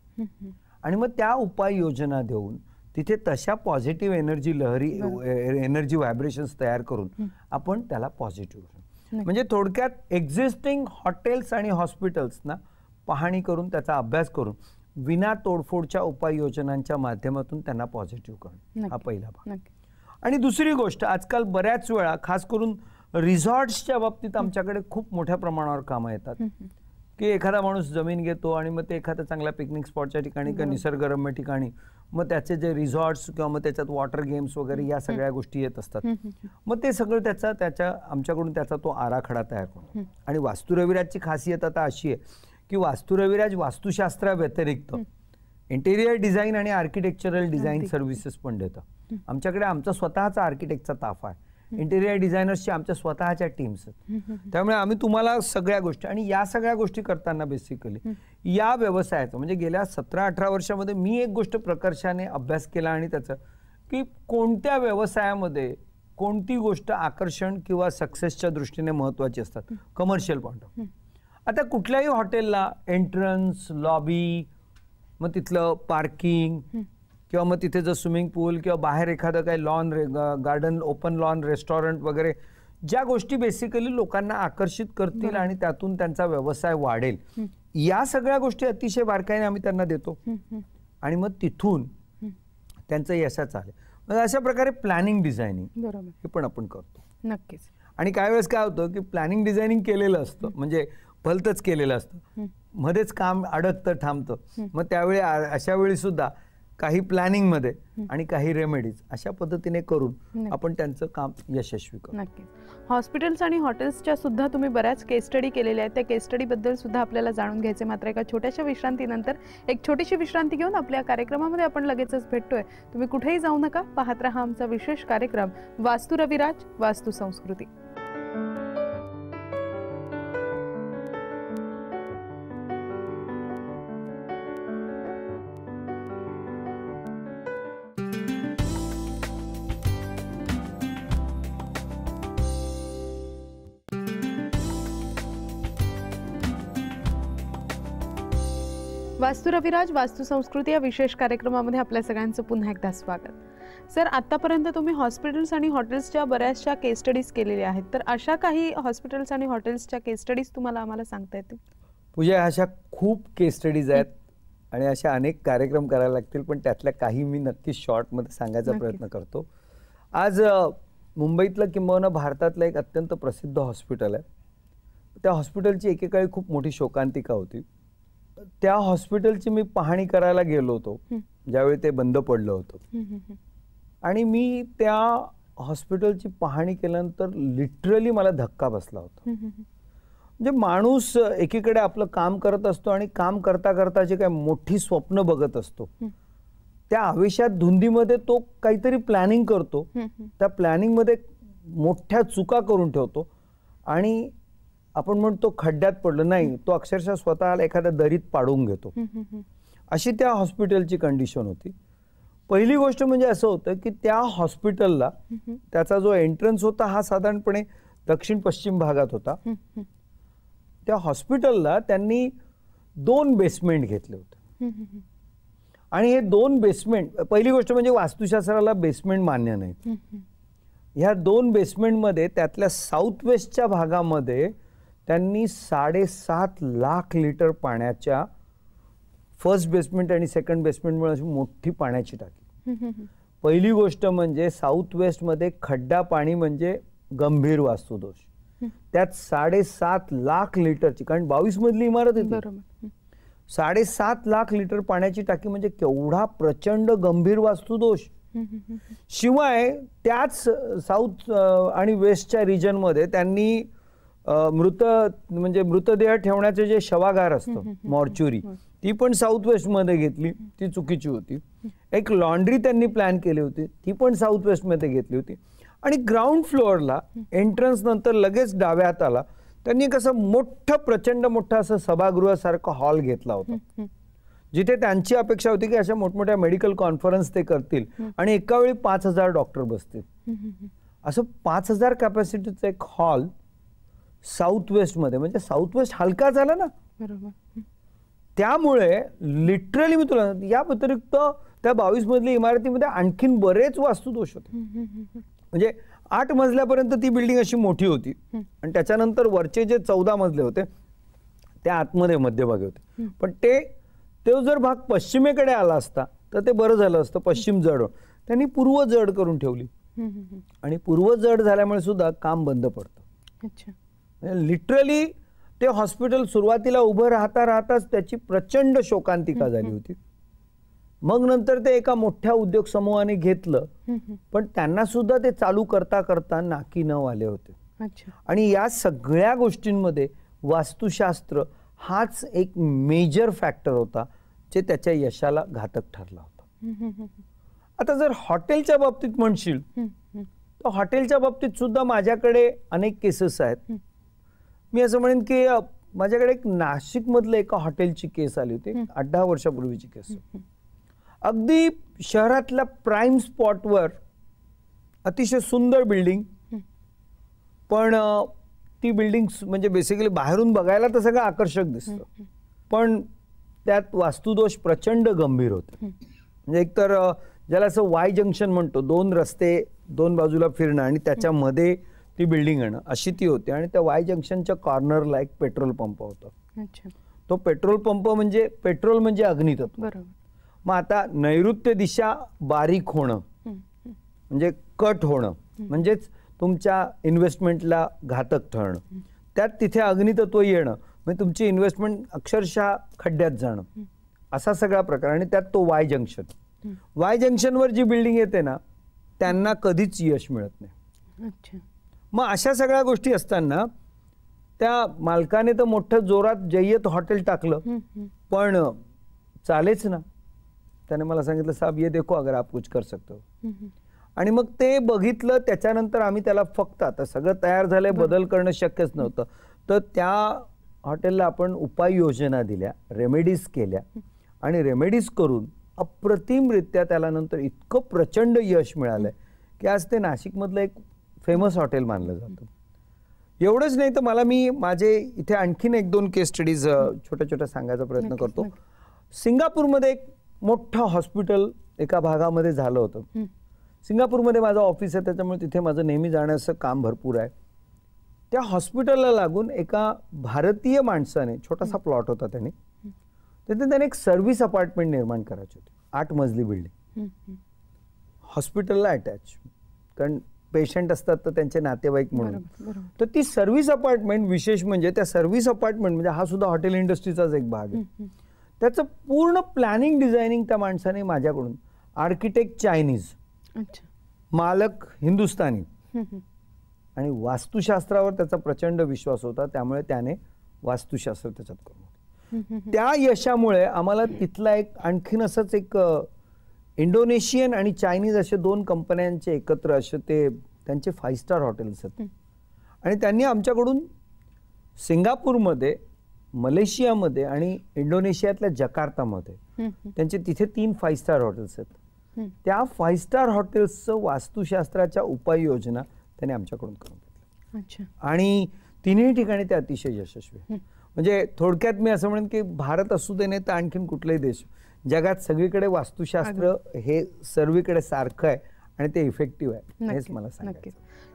आणि मग त्या उपाययोजना देऊन तिथे तशा पॉझिटिव्ह एनर्जी लहरी एनर्जी व्हायब्रेशन्स तयार करून आपण त्याला पॉझिटिव्ह म्हणजे थोडक्यात एक्झिस्टिंग हॉटेल्स आणि हॉस्पिटल्सना पाहणी करून त्याचा अभ्यास करून विना तोडफोडच्या उपाययोजनांच्या माध्यमातून त्यांना पॉझिटिव्ह करणं. हा. पहिला भाग. आणि दुसरी गोष्ट आजकाल बऱ्याच वेळा खास करून रिसॉर्ट्सच्या बाबतीत आमच्याकडे खूप मोठ्या प्रमाणावर कामं येतात. की एखादा माणूस जमीन घेतो आणि मग ते एखाद्या चांगल्या पिकनिक स्पॉटच्या ठिकाणी किंवा निसर्गरम्य ठिकाणी मग त्याचे जे रिसॉर्ट्स किंवा मग त्याच्यात वॉटर गेम्स वगैरे या सगळ्या गोष्टी येत असतात. मग ते सगळं त्याचा त्याच्या आमच्याकडून त्याचा तो आराखडा तयार करतो आणि वास्तुरविराजची खासियत आता अशी आहे की वास्तुरविराज वास्तुशास्त्राव्यतिरिक्त इंटेरियर डिझाईन आणि आर्किटेक्चरल डिझाईन सर्व्हिसेस पण देतं. आमच्याकडे आमचा स्वतःचा आर्किटेक्टचा ताफा आहे. इंटेरियर डिझायनर्सची आमच्या स्वतःच्या टीम्स. त्यामुळे आम्ही तुम्हाला सगळ्या गोष्टी आणि या सगळ्या गोष्टी करताना बेसिकली या व्यवसायाचं म्हणजे गेल्या सतरा अठरा वर्षामध्ये मी एक गोष्ट प्रकर्षाने अभ्यास केला आणि त्याचं की कोणत्या व्यवसायामध्ये कोणती गोष्ट आकर्षण किंवा सक्सेसच्या दृष्टीने महत्वाची असतात? कमर्शियल पॉईंट ऑफ आता कुठल्याही हॉटेलला एंट्रन्स लॉबी मग तिथलं पार्किंग किंवा मग तिथे जर स्विमिंग पूल किंवा बाहेर एखादं काही lawn garden open lawn restaurant वगैरे ज्या गोष्टी बेसिकली लोकांना आकर्षित करतील आणि त्यातून त्यांचा व्यवसाय वाढेल. या सगळ्या गोष्टी अतिशय बारकाईने आम्ही त्यांना देतो. आणि मग तिथून त्यांचं यशाचं आहे मग अशा प्रकारे प्लॅनिंग डिझायनिंग बरोबर. हे पण आपण करतो. नक्कीच. आणि काही वेळेस काय होतं की प्लॅनिंग डिझायनिंग केलेलं असतं म्हणजे भलतंच केलेलं असतं. मध्येच काम अडकतं थांबतं. मग त्यावेळी अशा वेळी सुद्धा काही प्लॅनिंगमध्ये आणि काही रेमेडीज अशा पद्धतीने करून. आपण त्यांचं काम यशस्वी करू. नक्कीच. हॉस्पिटल्स आणि हॉटेल्सच्या सुद्धा तुम्ही बऱ्याच केस स्टडी केलेल्या आहेत. त्या केस स्टडीबद्दल सुद्धा आपल्याला जाणून घ्यायचे मात्र एका छोट्याशा विश्रांतीनंतर एक छोटीशी विश्रांती घेऊन आपल्या कार्यक्रमामध्ये आपण लगेचच भेटतोय. तुम्ही कुठेही जाऊ नका. पाहत राहा आमचा विशेष कार्यक्रम. वास्तू रविराज वास्तू संस्कृती. वास्तू रविराज वास्तू संस्कृती या विशेष कार्यक्रमामध्ये आपल्या सगळ्यांचं पुन्हा एकदा स्वागत. सर आतापर्यंत तुम्ही हॉस्पिटल्स आणि हॉटेल्सच्या बऱ्याचशा केस स्टडीज केलेल्या आहेत. तर अशा काही हॉस्पिटल्स आणि हॉटेल्सच्या केस स्टडीज तुम्हाला आम्हाला सांगता येतील? पूजा अशा खूप केस स्टडीज आहेत आणि अशा अनेक कार्यक्रम करायला लागतील पण त्यातल्या काही मी नक्की शॉर्टमध्ये सांगायचा. प्रयत्न करतो. आज मुंबईतलं किंबहुना भारतातलं एक अत्यंत प्रसिद्ध हॉस्पिटल आहे. त्या हॉस्पिटलची एकेकाळी खूप मोठी शोकांतिका होती. त्या हॉस्पिटलची मी पाहणी करायला गेलो होतो. ज्यावेळी ते बंद पडलं होतं. आणि मी त्या हॉस्पिटलची पाहणी केल्यानंतर लिटरली मला धक्का बसला होता. म्हणजे माणूस एकीकडे आपलं काम करत असतो आणि काम करता करता जे काय मोठी स्वप्न बघत असतो. त्या आवेशात धुंदीमध्ये तो काहीतरी प्लॅनिंग करतो. त्या प्लॅनिंगमध्ये मोठ्या चुका करून ठेवतो आणि आपण म्हणतो खड्ड्यात पडलं नाही तो अक्षरशः स्वतःला एखाद्या दरीत पाडून घेतो. अशी त्या हॉस्पिटलची कंडिशन होती पहिली गोष्ट म्हणजे असं होतं की त्या हॉस्पिटलला त्याचा जो एंट्रन्स होता हा साधारणपणे दक्षिण पश्चिम भागात होता. त्या हॉस्पिटलला त्यांनी दोन बेसमेंट घेतले होते. आणि हे दोन बेसमेंट पहिली गोष्ट म्हणजे वास्तुशास्त्राला बेसमेंट मान्य नाही. ह्या दोन बेसमेंटमध्ये त्यातल्या साऊथ वेस्टच्या भागामध्ये त्यांनी साडेसात लाख लिटर पाण्याच्या फर्स्ट बेसमेंट आणि सेकंड बेसमेंटमुळे अशी मोठी पाण्याची टाकी पहिली गोष्ट म्हणजे साऊथ वेस्टमध्ये खड्डा पाणी म्हणजे गंभीर वास्तुदोष. त्यात साडेसात लाख लिटरची कारण बावीस मधली इमारत आहे ती. बरोबर हम्म. साडेसात लाख लिटर पाण्याची टाकी म्हणजे केवढा प्रचंड गंभीर वास्तुदोष. शिवाय त्याच साऊथ आणि वेस्टच्या रिजनमध्ये त्यांनी मृत म्हणजे मृतदेह ठेवण्याचे जे शवागार असतं मॉर्च्युरी ती पण साऊथ वेस्टमध्ये घेतली. ती चुकीची होती. एक लॉन्ड्री त्यांनी प्लॅन केली होती. ती पण साऊथ वेस्टमध्ये घेतली होती. आणि ग्राउंड फ्लोअरला एंट्रन्स नंतर लगेच डाव्या हाताला त्यांनी एक असं मोठं प्रचंड मोठं असं सभागृहासारखं हॉल घेतला होता. जिथे त्यांची अपेक्षा होती की अशा मोठमोठ्या मेडिकल कॉन्फरन्स ते करतील. आणि एका वेळी पाच हजार डॉक्टर बसतील. असं पाच हजार कॅपॅसिटीचं एक हॉल साऊथ वेस्टमध्ये म्हणजे साऊथ वेस्ट हलका झाला ना. बरोबर. त्यामुळे लिटरली मी तुला या व्यतिरिक्त त्या बावीस मधली इमारतीमध्ये आणखीन बरेच वास्तुदोष होते. म्हणजे आठ मजल्यापर्यंत ती बिल्डिंग अशी मोठी होती. आणि त्याच्यानंतर वरचे जे चौदा मजले होते ते आतमध्ये मध्यभागी होते. पण ते तो जर भाग पश्चिमेकडे आला असता तर ते बरं झालं असतं पश्चिम जड. त्यांनी पूर्व जड करून ठेवली. आणि पूर्व जड झाल्यामुळे सुद्धा काम बंद पडतं. अच्छा. लिटरली ते हॉस्पिटल सुरुवातीला उभं राहता राहताच त्याची प्रचंड शोकांतिका झाली होती मग नंतर ते एका मोठ्या उद्योग समूहाने घेतलं. पण त्यांना सुद्धा ते चालू करता करता नाकी नऊ आले होते आणि या सगळ्या गोष्टींमध्ये वास्तुशास्त्र हाच एक मेजर फॅक्टर होता जे त्याच्या यशाला घातक ठरला होता. आता जर हॉटेलच्या बाबतीत म्हणशील. तर हॉटेलच्या बाबतीत सुद्धा माझ्याकडे अनेक केसेस आहेत. मी असं म्हणेन की माझ्याकडे एक नाशिकमधलं एका हॉटेलची केस आली होती. आठ दहा वर्षापूर्वीची केस अगदी शहरातल्या प्राईम स्पॉटवर अतिशय सुंदर बिल्डिंग. पण ती बिल्डिंग म्हणजे बेसिकली बाहेरून बघायला तर सगळं आकर्षक दिसतं पण त्यात वास्तुदोष प्रचंड गंभीर होते. म्हणजे एकतर ज्याला असं वाय जंक्शन म्हणतो दोन रस्ते दोन बाजूला फिरणं आणि त्याच्यामध्ये ती बिल्डिंग येणं अशी ती होती. आणि त्या वाय जंक्शनच्या कॉर्नरला एक पेट्रोल पंप होता. तो पेट्रोल पंप म्हणजे पेट्रोल म्हणजे अग्नितत्व. मग आता नैऋत्य दिशा बारीक होणं. म्हणजे कट होणं म्हणजेच तुमच्या इन्व्हेस्टमेंटला घातक ठरणं. त्यात तिथे अग्नितत्व येणं म्हणजे तुमची इन्व्हेस्टमेंट अक्षरशः खड्ड्यात जाणं. असा सगळा प्रकार. आणि त्यात तो वाय जंक्शन. वाय जंक्शनवर जी बिल्डिंग येते ना त्यांना कधीच यश मिळत नाही. मग अशा सगळ्या गोष्टी असताना त्या मालकाने तर मोठं जोरात जय्यत हॉटेल टाकलं. पण चालेच ना. त्याने मला सांगितलं साहेब ये देखो अगर आप कुछ कर सकते हं. आणि मग ते बघितलं त्याच्यानंतर आम्ही त्याला फक्त आता सगळं तयार झालंय बदल करणं शक्यच नव्हतं. तर त्या हॉटेलला आपण उपाययोजना दिल्या रेमेडीज केल्या आणि रेमेडीज करून अप्रतिमरित्या त्याला नंतर इतकं प्रचंड यश मिळालंय की आज ते नाशिकमधलं एक फेमस हॉटेल मानलं जातं. एवढंच नाही तर मला मी माझे इथे आणखीन एक दोन केस स्टडीज छोट्या छोट्या सांगायचा प्रयत्न करतो. सिंगापूरमध्ये एक मोठं हॉस्पिटल एका भागामध्ये झालं होतं. हं. सिंगापूरमध्ये माझं ऑफिस आहे त्याच्यामुळे तिथे माझं नेहमी जाण्याचं काम भरपूर आहे. त्या हॉस्पिटलला लागून एका भारतीय माणसाने छोटासा प्लॉट होता त्याने. तिथे त्याने एक सर्व्हिस अपार्टमेंट निर्माण करायची होती. आठ मजली बिल्डिंग. हॉस्पिटलला अटॅच कारण पेशंट असतात तर त्यांचे नातेवाईक म्हणून. तर ती सर्व्हिस अपार्टमेंट विशेष म्हणजे त्या सर्व्हिस अपार्टमेंट म्हणजे हा सुद्धा हॉटेल इंडस्ट्रीचाच एक भाग आहे. त्याचं पूर्ण प्लॅनिंग डिझायनिंग त्या माणसाने माझ्याकडून. Architect Chinese. मालक हिंदुस्थानी. आणि वास्तुशास्त्रावर त्याचा प्रचंड विश्वास होता त्यामुळे त्याने वास्तुशास्त्र त्याच्यात करून. त्या यशामुळे आम्हाला तिथला एक आणखीन असंच एक इंडोनेशियन आणि चायनीज असे दोन कंपन्यांचे एकत्र असे ते त्यांचे फाईव्ह स्टार हॉटेल्स आहेत. आणि त्यांनी आमच्याकडून सिंगापूरमध्ये मलेशियामध्ये आणि इंडोनेशियातल्या जकार्तामध्ये. त्यांचे तिथे तीन फाईव्ह स्टार हॉटेल्स आहेत. त्या फाईव्ह स्टार हॉटेल्सचं वास्तुशास्त्राच्या उपाययोजना त्याने आमच्याकडून करून घेतल्या अच्छा आणि तिन्ही ठिकाणी ते अतिशय यशस्वी. म्हणजे थोडक्यात मी असं म्हणेन की भारत असू दे नाही तर आणखीन कुठलाही देश जगात सगळीकडे वास्तुशास्त्र हे सर्वीकडे सारखं आहे आणि ते इफेक्टिव्ह आहे हेच मला सांगायचं नक्कीच.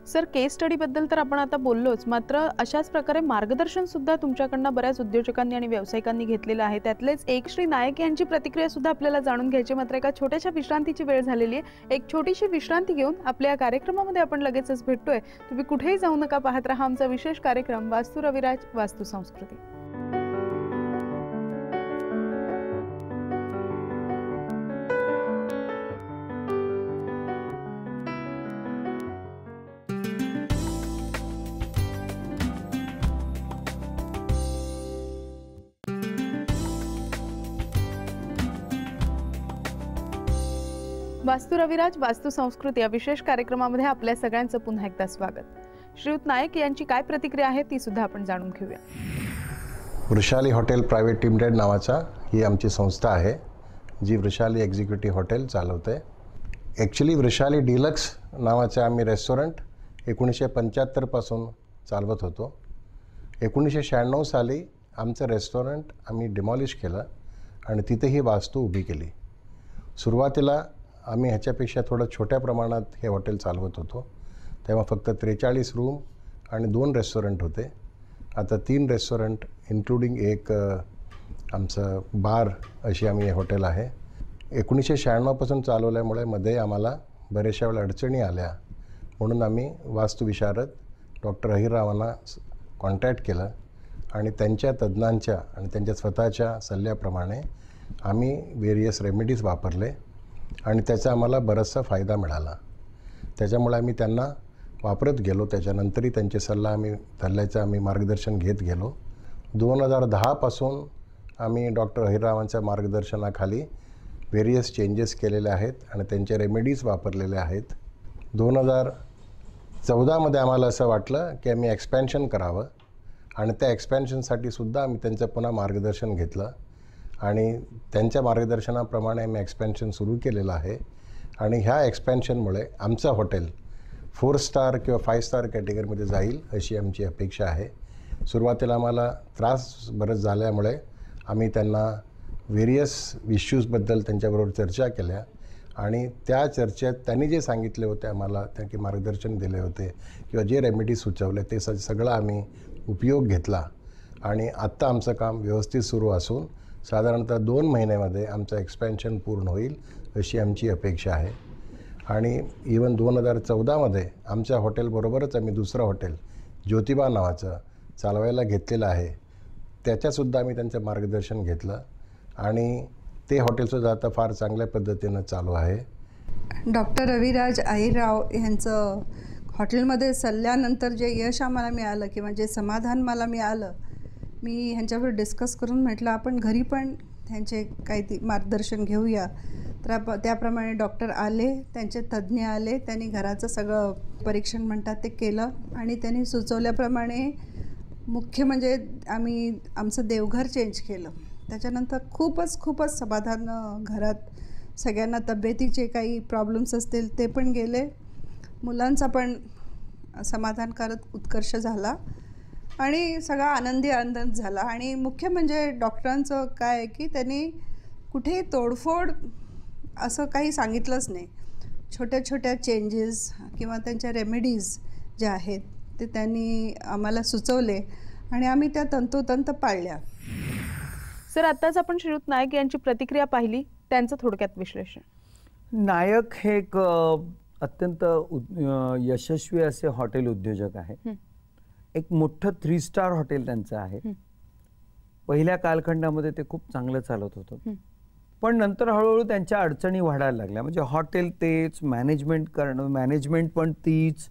सर केस स्टडी बद्दल तर आपण आता बोललोच मात्र अशाच प्रकारे मार्गदर्शन सुद्धा तुमच्याकडनं बऱ्याच उद्योजकांनी आणि व्यावसायिकांनी घेतलेलं आहे. त्यातलेच एक श्री नायक यांची प्रतिक्रिया सुद्धा आपल्याला जाणून घ्यायची मात्र एका छोट्याशा विश्रांतीची वेळ झालेली आहे. एक छोटीशी विश्रांती घेऊन आपल्या या कार्यक्रमामध्ये आपण लगेचच भेटतोय. तुम्ही कुठेही जाऊ नका पाहत राहा आमचा विशेष कार्यक्रम वास्तू रविराज वास्तू संस्कृती वास्तू रविराज वास्तू संस्कृती या विशेष कार्यक्रमामध्ये आपल्या सगळ्यांचं पुन्हा एकदा स्वागत. श्रीयुत नायक यांची काय प्रतिक्रिया आहे ती सुद्धा आपण जाणून घेऊया. वृषाली हॉटेल प्रायव्हेट लिमिटेड नावाचा ही आमची संस्था आहे जी वृषाली एक्झिक्युटिव्ह हॉटेल चालवते. ॲक्च्युली वृषाली डिलक्स नावाचे आम्ही रेस्टॉरंट एकोणीसशे पंच्याहत्तरपासून चालवत होतो. एकोणीसशे शहाण्णव साली आमचं रेस्टॉरंट आम्ही डिमॉलिश केलं आणि तिथे ही वास्तू उभी केली. सुरुवातीला आम्ही ह्याच्यापेक्षा थोडं छोट्या प्रमाणात हे हॉटेल चालवत होतो. तेव्हा फक्त त्रेचाळीस रूम आणि दोन रेस्टॉरंट होते. आता तीन रेस्टॉरंट इन्क्लुडिंग एक आमचं बार अशी आम्ही हे हॉटेल आहे. एकोणीसशे शहाण्णवपासून चालवल्यामुळे मध्ये आम्हाला बऱ्याचशा वेळा अडचणी आल्या. म्हणून आम्ही वास्तुविशारद डॉक्टर अहिररावांना कॉन्टॅक्ट केलं आणि त्यांच्या तज्ज्ञांच्या आणि त्यांच्या स्वतःच्या सल्ल्याप्रमाणे आम्ही वेरियस रेमेडीज वापरले. आणि त्याचा आम्हाला बराचसा फायदा मिळाला. त्याच्यामुळे आम्ही त्यांना वापरत गेलो. त्याच्यानंतरही त्यांचे सल्ला आम्ही सल्ल्याचं आम्ही मार्गदर्शन घेत गेलो. दोन हजार दहापासून आम्ही डॉक्टर अहिरावांच्या मार्गदर्शनाखाली व्हेरियस चेंजेस केलेले आहेत आणि त्यांचे रेमेडीज वापरलेले आहेत. दोन हजार चौदामध्ये आम्हाला असं वाटलं की आम्ही एक्सपॅन्शन करावं आणि त्या एक्सपॅन्शनसाठी सुद्धा आम्ही त्यांचं पुन्हा मार्गदर्शन घेतलं. आणि त्यांच्या मार्गदर्शनाप्रमाणे आम्ही एक्सपॅन्शन सुरू केलेलं आहे. आणि ह्या एक्सपॅन्शनमुळे आमचं हॉटेल फोर स्टार किंवा फाय स्टार कॅटेगरीमध्ये जाईल अशी आमची अपेक्षा आहे. सुरुवातीला आम्हाला त्रास बरंच झाल्यामुळे आम्ही त्यांना व्हेरियस इश्यूजबद्दल त्यांच्याबरोबर चर्चा केल्या. आणि त्या चर्चेत त्यांनी जे सांगितले होते आम्हाला त्यांनी मार्गदर्शन दिले होते किंवा जे रेमेडी सुचवले ते स सगळं आम्ही उपयोग घेतला. आणि आत्ता आमचं काम व्यवस्थित सुरू असून साधारणतः दोन महिन्यामध्ये आमचं एक्सपॅन्शन पूर्ण होईल अशी आमची अपेक्षा आहे. आणि इवन दोन हजार चौदामध्ये आमच्या हॉटेलबरोबरच आम्ही दुसरं हॉटेल ज्योतिबा नावाचं चालवायला घेतलेलं आहे. त्याच्यासुद्धा आम्ही त्यांचं मार्गदर्शन घेतलं आणि ते हॉटेलसुद्धा आता फार चांगल्या पद्धतीनं चालू आहे. डॉक्टर रविराज आईराव यांचं हॉटेलमध्ये सल्ल्यानंतर जे यश आम्हाला मिळालं किंवा जे समाधान मला मिळालं मी ह्यांच्यावर डिस्कस करून म्हटलं आपण घरी पण त्यांचे काही ती मार्गदर्शन घेऊया. तर त्याप्रमाणे डॉक्टर आले त्यांचे तज्ज्ञ आले त्यांनी घराचं सगळं परीक्षण म्हणतात ते केलं आणि त्यांनी सुचवल्याप्रमाणे मुख्य म्हणजे आम्ही आमचं देवघर चेंज केलं. त्याच्यानंतर खूपच खूपच समाधान घरात सगळ्यांना तब्येतीचे काही प्रॉब्लेम्स असतील ते पण गेले. मुलांचा पण समाधानकारक उत्कर्ष झाला. आणि सगळा आनंदी आनंद झाला. आणि मुख्य म्हणजे डॉक्टरांचं काय आहे की त्यांनी कुठेही तोडफोड असं काही सांगितलंच नाही. छोट्या छोट्या चेंजेस किंवा त्यांच्या रेमेडीज ज्या आहेत ते त्यांनी आम्हाला सुचवले आणि आम्ही त्या तंतोतंत पाळल्या. सर आताच आपण श्रीयुत नायक यांची प्रतिक्रिया पाहिली त्यांचं थोडक्यात विश्लेषण. नायक हे एक अत्यंत यशस्वी असे हॉटेल उद्योजक आहे. एक मोठं थ्री स्टार हॉटेल त्यांचं आहे. पहिल्या कालखंडामध्ये ते खूप चांगलं चालत होतं. पण नंतर हळूहळू त्यांच्या अडचणी वाढायला लागल्या. म्हणजे हॉटेल तेच मॅनेजमेंट करणं मॅनेजमेंट पण तीच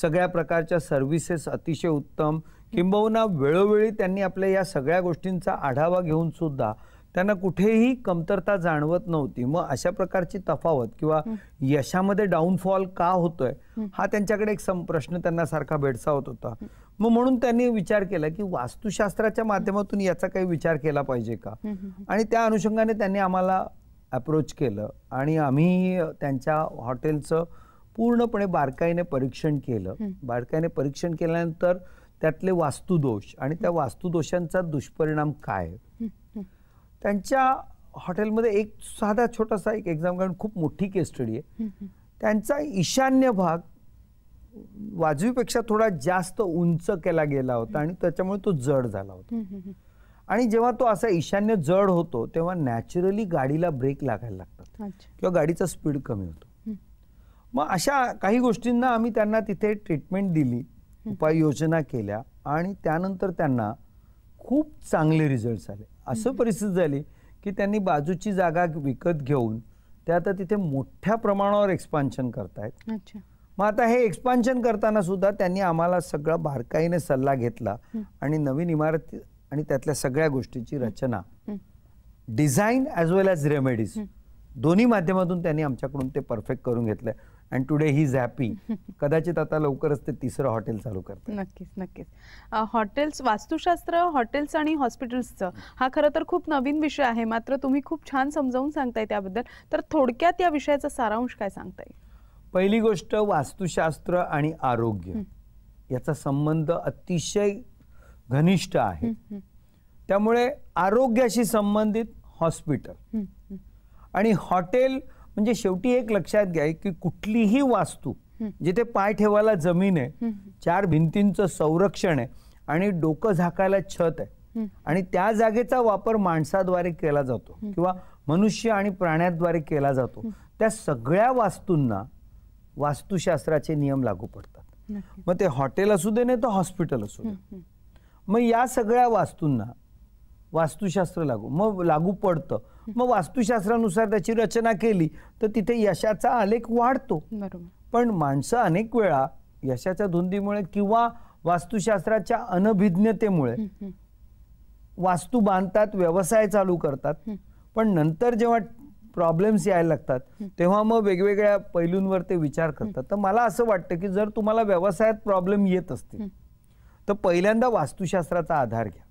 सगळ्या प्रकारच्या सर्व्हिसेस अतिशय उत्तम. किंबहुना वेळोवेळी त्यांनी आपल्या या सगळ्या गोष्टींचा आढावा घेऊन सुद्धा त्यांना कुठेही कमतरता जाणवत नव्हती. मग अशा प्रकारची तफावत किंवा यशामध्ये डाऊनफॉल का होतोय? हा. त्यांच्याकडे एक प्रश्न त्यांना सारखा भेडसावत होता. मग म्हणून त्यांनी विचार केला की वास्तुशास्त्राच्या माध्यमातून याचा काही विचार केला पाहिजे का? आणि त्या अनुषंगाने त्यांनी आम्हाला अप्रोच केलं आणि आम्ही त्यांच्या हॉटेलचं पूर्णपणे बारकाईने परीक्षण केलं. बारकाईने परीक्षण केल्यानंतर त्यातले वास्तुदोष आणि त्या वास्तुदोषांचा दुष्परिणाम काय? त्यांच्या हॉटेलमध्ये एक साधा छोटासा एक एक्झाम कारण खूप मोठी केस स्टडी आहे. त्यांचा ईशान्य भाग वाजवीपेक्षा थोडा जास्त उंच केला गेला होता आणि त्याच्यामुळे तो जड झाला होता. आणि जेव्हा तो असा ईशान्य जड होतो तेव्हा नॅचरली गाडीला ब्रेक लागायला लागतात. किंवा गाडीचा स्पीड कमी होतो. मग अशा काही गोष्टींना आम्ही त्यांना तिथे ट्रीटमेंट दिली उपाययोजना केल्या आणि त्यानंतर त्यांना खूप चांगले रिझल्ट आले. असं परिस्थिती झाली की त्यांनी बाजूची जागा विकत घेऊन ते आता तिथे मोठ्या प्रमाणावर एक्सपान्शन करतायत. अच्छा. मग आता हे एक्सपान्शन करताना सुद्धा त्यांनी आम्हाला सगळा बारकाईने सल्ला घेतला. आणि नवीन इमारत आणि त्यातल्या सगळ्या गोष्टीची रचना. Design as well as remedies दोन्ही माध्यमातून त्यांनी आमच्याकडून ते परफेक्ट करून घेतलंय. And today he is happy कदाचित आता लवकरच ते तिसरं हॉटेल चालू करतात. नक्कीच नक्कीच. हॉटेल्स वास्तुशास्त्र हॉटेल्स आणि हॉस्पिटल्सचं हा खरं तर खूप नवीन विषय आहे. मात्र तुम्ही खूप छान समजावून सांगताय त्याबद्दल. तर थोडक्यात या विषयाचा सारांश काय सांगता येईल पहिली गोष्ट वास्तुशास्त्र आणि आरोग्य. याचा संबंध अतिशय घनिष्ठ आहे. त्यामुळे आरोग्याशी संबंधित हॉस्पिटल. आणि हॉटेल म्हणजे शेवटी एक लक्षात घ्या की कुठलीही वास्तू जिथे पाय ठेवायला जमीन आहे चार भिंतींचं संरक्षण आहे आणि डोकं झाकायला छत आहे आणि त्या जागेचा वापर माणसाद्वारे केला जातो किंवा मनुष्य आणि प्राण्याद्वारे केला जातो. त्या सगळ्या वास्तूंना वास्तुशास्त्राचे नियम लागू पडतात. मग ते हॉटेल असू दे नाही तर हॉस्पिटल असू दे. मग या सगळ्या वास्तूंना वास्तुशास्त्र लागू मग लागू पडतं. मग वास्तुशास्त्रानुसार त्याची रचना केली तर तिथे यशाचा आलेख वाढतो. पण माणसं अनेक वेळा यशाच्या धुंदीमुळे किंवा वास्तुशास्त्राच्या अनभिज्ञतेमुळे वास्तू बांधतात व्यवसाय चालू करतात. पण नंतर जेव्हा प्रॉब्लेम्स यायला लागतात. तेव्हा मग वेगवेगळ्या पैलूंवर ते विचार करतात. तर मला असं वाटतं की जर तुम्हाला व्यवसायात प्रॉब्लेम येत असतील तर पहिल्यांदा वास्तुशास्त्राचा आधार घ्या.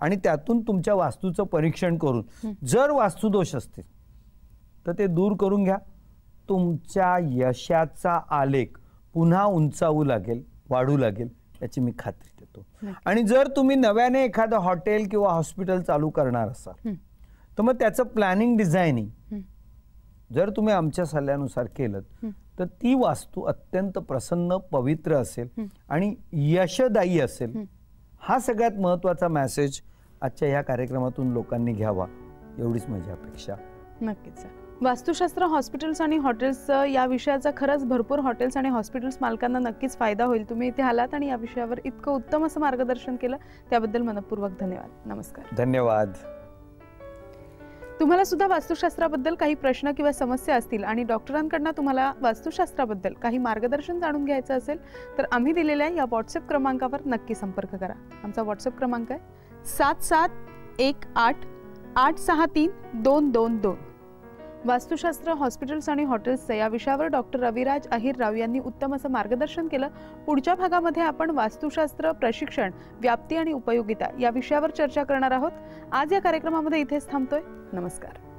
आणि त्यातून तुमच्या वास्तूचं परीक्षण करून जर वास्तुदोष असतील तर ते दूर करून घ्या. तुमच्या यशाचा आलेख पुन्हा उंचावू लागेल वाढू लागेल याची मी खात्री देतो. आणि जर तुम्ही नव्याने एखादं हॉटेल किंवा हॉस्पिटल चालू करणार असाल तर मग त्याचं प्लॅनिंग डिझायनिंग जर तुम्ही आमच्या सल्ल्यानुसार केलं तर ती वास्तू अत्यंत प्रसन्न पवित्र असेल आणि यशदायी असेल. हा. सगळ्यात महत्त्वाचा मेसेज आजच्या या कार्यक्रमातून लोकांनी घ्यावा एवढीच माझी अपेक्षा. नक्कीच वास्तुशास्त्र हॉस्पिटल्स आणि हॉटेल्स या विषयाचा खरंच भरपूर हॉटेल्स आणि हॉस्पिटल्स मालकांना नक्कीच फायदा होईल. तुम्ही इथे आलात आणि या विषयावर इतकं उत्तम असं मार्गदर्शन केलं त्याबद्दल मनपूर्वक धन्यवाद. नमस्कार. धन्यवाद. तुम्हाला सुद्धा वास्तुशास्त्राबद्दल काही प्रश्न किंवा समस्या असतील आणि डॉक्टरांकडनं तुम्हाला वास्तुशास्त्राबद्दल काही मार्गदर्शन जाणून घ्यायचं असेल तर आम्ही दिलेल्या या व्हॉट्सअप क्रमांकावर नक्की संपर्क करा. आमचा व्हॉट्सअप क्रमांक आहे सात सात एक आठ आठ सहा तीन दोन दोन दोन. वास्तुशास्त्र हॉस्पिटल्स आणि हॉटेल्सचं या विषयावर डॉक्टर रविराज अहिरराव यांनी उत्तम असं मार्गदर्शन केलं. पुढच्या भागामध्ये आपण वास्तुशास्त्र प्रशिक्षण व्याप्ती आणि उपयोगिता या विषयावर चर्चा करणार आहोत. आज या कार्यक्रमामध्ये इथेच थांबतोय. नमस्कार.